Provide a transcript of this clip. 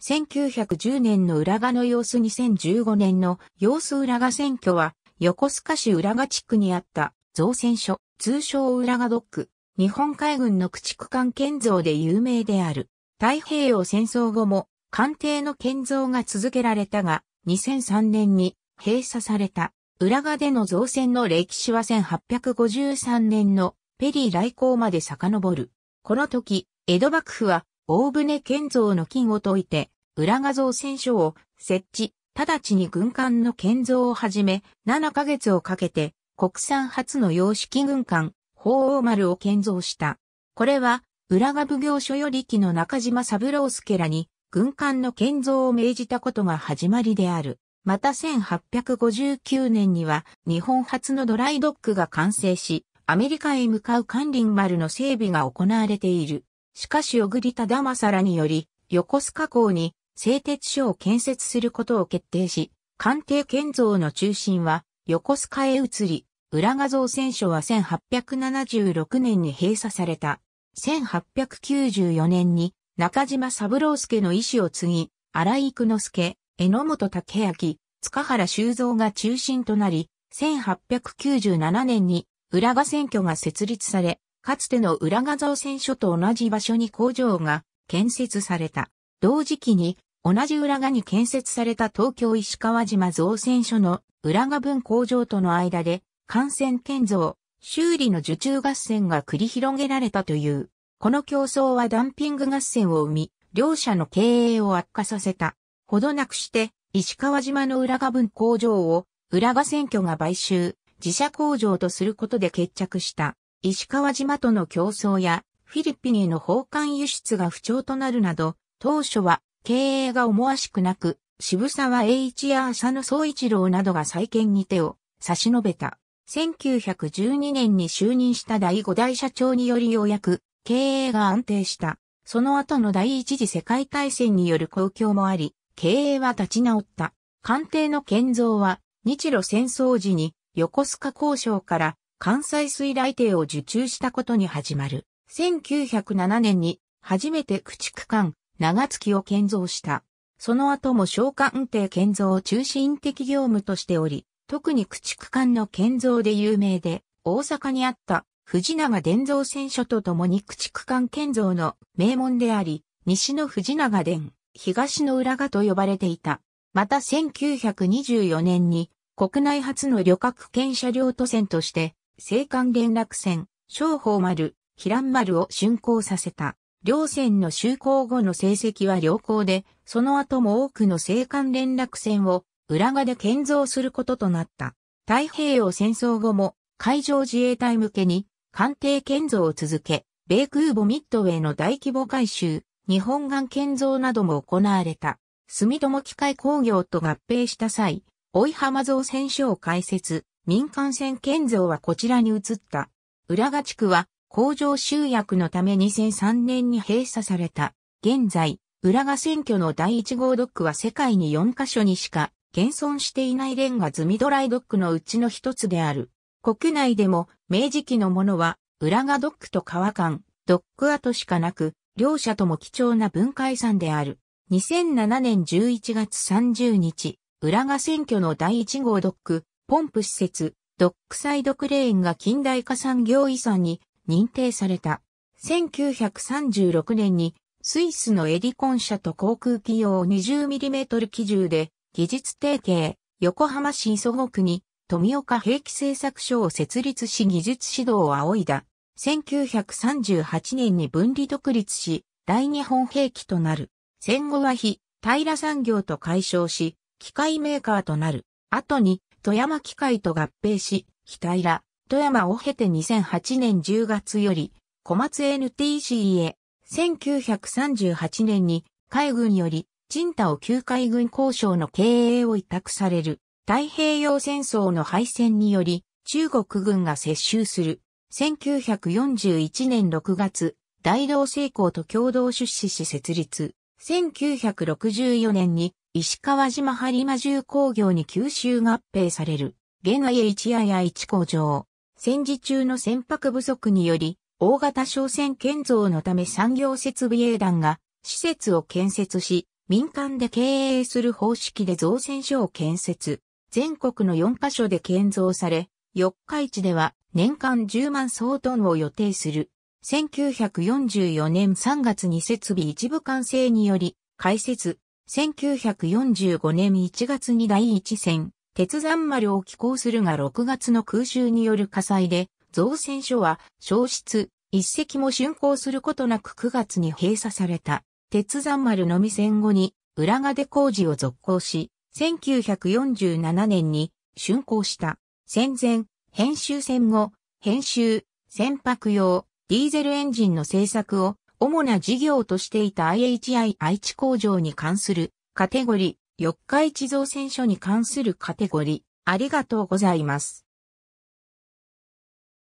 1910年の浦賀の様子2015年の様子浦賀選挙は、横須賀市浦賀地区にあった造船所、通称浦賀ドック、日本海軍の駆逐艦建造で有名である。太平洋戦争後も艦艇の建造が続けられたが、2003年に閉鎖された。浦賀での造船の歴史は1853年のペリー来航まで遡る。この時、江戸幕府は大船建造の金を解いて、浦賀造船所を設置、直ちに軍艦の建造を始め、7ヶ月をかけて国産初の洋式軍艦、鳳凰丸を建造した。これは、浦賀奉行所より機の中島三郎助らに軍艦の建造を命じたことが始まりである。また1859年には日本初のドライドックが完成し、アメリカへ向かう関林丸の整備が行われている。しかし小栗忠政により、横須賀港に製鉄所を建設することを決定し、艦艇建造の中心は横須賀へ移り、裏画像戦所は1876年に閉鎖された。1894年に中島三郎介の意思を継ぎ、荒井久之助、榎本武明、塚原修造が中心となり、1897年に浦賀選挙が設立され、かつての浦賀造船所と同じ場所に工場が建設された。同時期に同じ浦賀に建設された東京石川島造船所の浦賀分工場との間で艦船建造、修理の受注合戦が繰り広げられたという。この競争はダンピング合戦を生み、両者の経営を悪化させた。ほどなくして、石川島の浦賀分工場を、浦賀選挙が買収、自社工場とすることで決着した。石川島との競争や、フィリピンへの放艦輸出が不調となるなど、当初は経営が思わしくなく、渋沢栄一や浅野総一郎などが再建に手を差し伸べた。1912年に就任した第5代社長によりようやく経営が安定した。その後の第一次世界大戦による公共もあり、経営は立ち直った。艦艇の建造は、日露戦争時に横須賀交渉から関西水雷艇を受注したことに始まる。1907年に初めて駆逐艦長月を建造した。その後も召喚艇建造を中心的業務としており、特に駆逐艦の建造で有名で、大阪にあった藤長伝造船所と共に駆逐艦建造の名門であり、西の藤長伝、東の浦賀と呼ばれていた。また1924年に国内初の旅客検車両都線として、青函連絡船、小宝丸、平蘭丸を竣工させた。両船の就航後の成績は良好で、その後も多くの青函連絡船を浦賀で建造することとなった。太平洋戦争後も海上自衛隊向けに艦艇建造を続け、米空母ミッドウェイの大規模改修、日本艦建造なども行われた。住友機械工業と合併した際、追浜造船所を開設、民間船建造はこちらに移った。浦賀地区は工場集約のため2003年に閉鎖された。現在、浦賀選挙の第1号ドックは世界に4カ所にしか現存していないレンガ積みドライドックのうちの一つである。国内でも明治期のものは浦賀ドックと川間、ドック跡しかなく、両者とも貴重な文化遺産である。2007年11月30日、浦賀選挙の第1号ドック、ポンプ施設、ドックサイドクレーンが近代化産業遺産に認定された。1936年にスイスのエディコン社と航空機用 20mm 機銃で技術提携、横浜市磯子区に富岡兵器製作所を設立し技術指導を仰いだ。1938年に分離独立し、大日本兵器となる。戦後は非、平産業と解消し、機械メーカーとなる。後に、富山機械と合併し、非平、富山を経て2008年10月より、小松 NTC へ、1938年に、海軍より、陳太を旧海軍交渉の経営を委託される。太平洋戦争の敗戦により、中国軍が接収する。1941年6月、大同成功と共同出資し設立。1964年に石川島播磨重工業に吸収合併される。現 IHII 工場。戦時中の船舶不足により、大型商船建造のため産業設備営団が施設を建設し、民間で経営する方式で造船所を建設。全国の4カ所で建造され、四日市では年間10万総トンを予定する。1944年3月に設備一部完成により開設。1945年1月に第一戦、鉄山丸を寄港するが6月の空襲による火災で、造船所は消失、一隻も竣工することなく9月に閉鎖された。鉄山丸のみ戦後に裏賀で工事を続行し、1947年に竣工した。戦前、編集戦後、編集、船舶用、ディーゼルエンジンの製作を主な事業としていた IHI 愛知工場に関するカテゴリー、四日市造船所に関するカテゴリー、ありがとうございます。